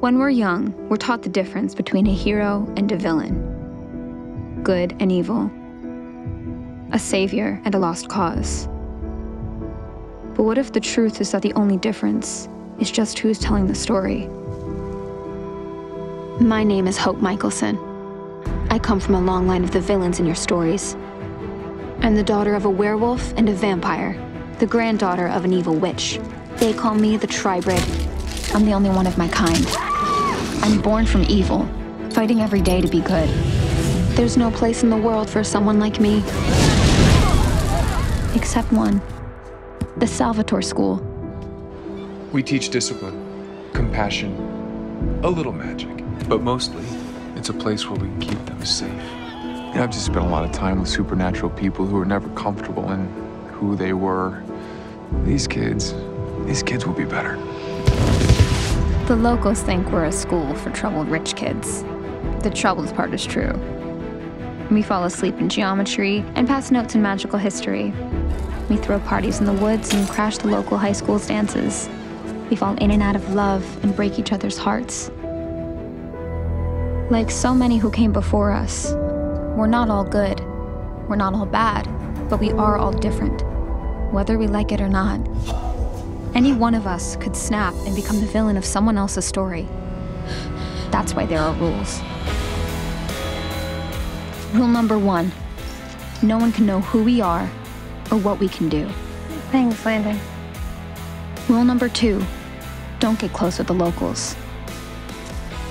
When we're young, we're taught the difference between a hero and a villain, good and evil, a savior and a lost cause. But what if the truth is that the only difference is just who's telling the story? My name is Hope Mikaelson. I come from a long line of the villains in your stories. I'm the daughter of a werewolf and a vampire, the granddaughter of an evil witch. They call me the Tribrid. I'm the only one of my kind. I'm born from evil, fighting every day to be good. There's no place in the world for someone like me. Except one. The Salvatore School. We teach discipline, compassion, a little magic, but mostly it's a place where we keep them safe. Know, I've just spent a lot of time with supernatural people who are never comfortable in who they were. These kids, these kids will be better. The locals think we're a school for troubled rich kids. The troubled part is true. We fall asleep in geometry and pass notes in magical history. We throw parties in the woods and crash the local high school's dances. We fall in and out of love and break each other's hearts. Like so many who came before us, we're not all good. We're not all bad, but we are all different, whether we like it or not. Any one of us could snap and become the villain of someone else's story. That's why there are rules. Rule number one no one can know who we are or what we can do. Thanks, Landon. Rule number two don't get close with the locals.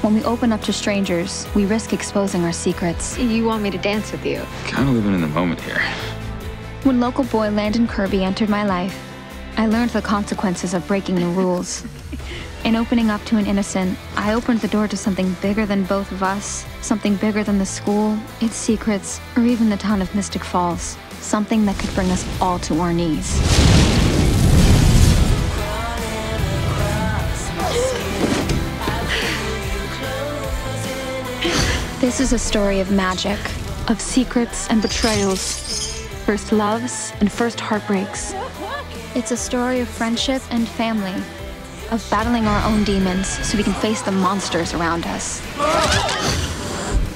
When we open up to strangers, we risk exposing our secrets. You want me to dance with you? Kind of living in the moment here. When local boy Landon Kirby entered my life, I learned the consequences of breaking the rules. In opening up to an innocent, I opened the door to something bigger than both of us, something bigger than the school, its secrets, or even the town of Mystic Falls. Something that could bring us all to our knees. This is a story of magic, of secrets and betrayals, first loves and first heartbreaks. It's a story of friendship and family, of battling our own demons so we can face the monsters around us.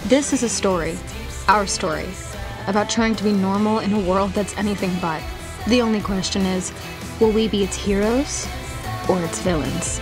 This is a story, our story, about trying to be normal in a world that's anything but. The only question is will we be its heroes or its villains?